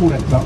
部的，